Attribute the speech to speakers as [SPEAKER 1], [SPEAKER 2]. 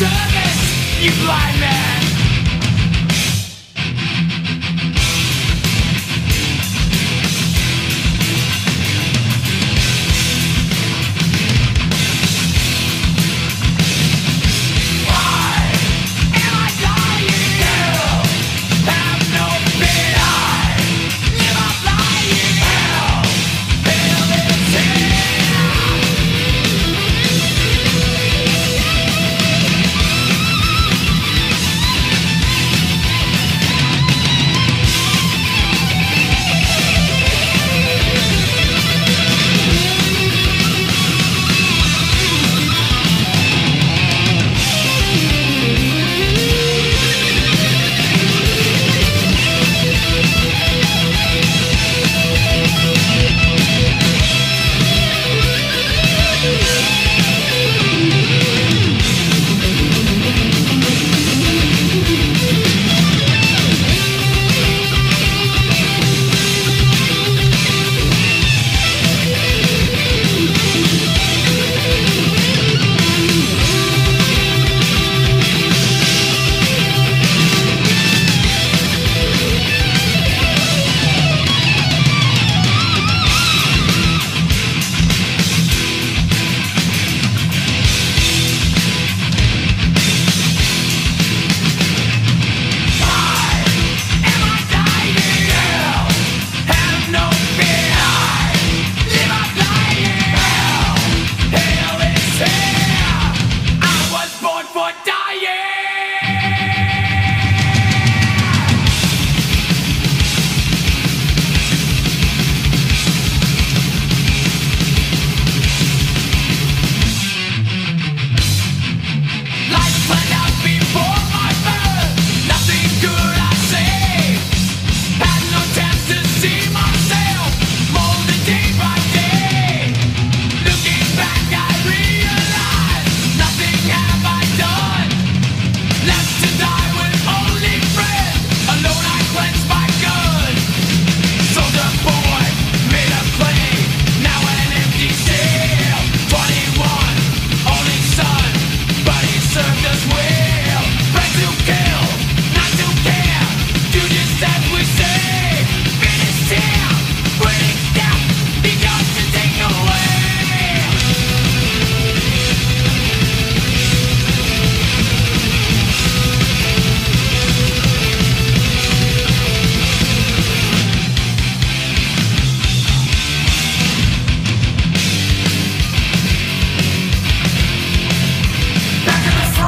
[SPEAKER 1] You. You blind man.